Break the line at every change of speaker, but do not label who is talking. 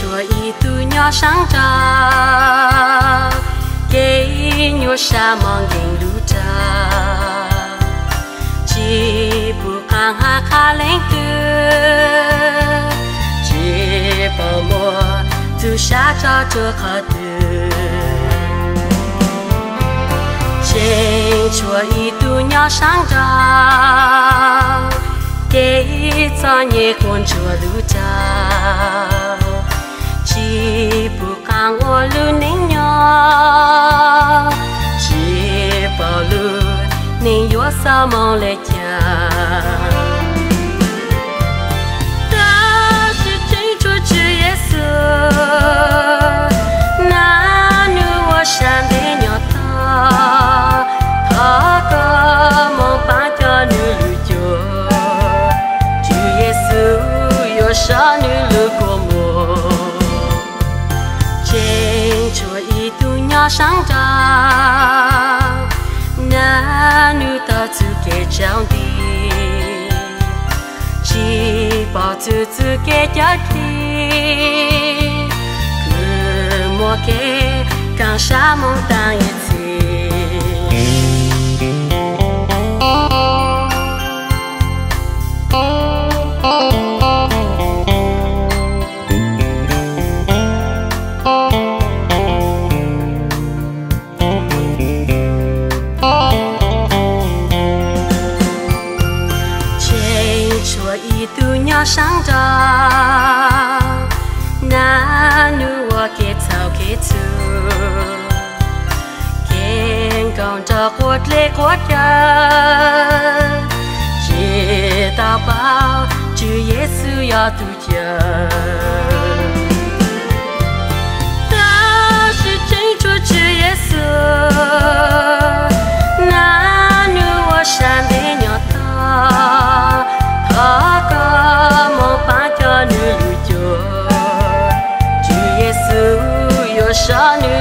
chúa y tu nhỏ sáng ta kê nhỏ sa mong kinh lu ta chỉ bu khang ha kha lên tu chỉ bao mùa tu sa cho chúa khờ tu trên chúa y tu nhỏ sáng ta kê cho nhé con chúa lu ta bu khang ô lu nín nhỏ, chỉ bao lu nín yo sa mong lệ cha ta chỉ chính chúa chúa Giêsu na nu wa shan de nhỏ. Ta ta có mong ba cho nu lu chúa. Chúa Giêsu yo shan nu lu của mùa sáng trà na nu ta tự kể chào đi. Chỉ bỏ tự tự kể cho đi. Cứ mua kể, càng xa mong tăng ít nhỏ sáng đó na nu wa ke tao ke tu ken gong cho quật lệ quật ya chỉ ta bao chữ giêsu ya tu chờ 傻女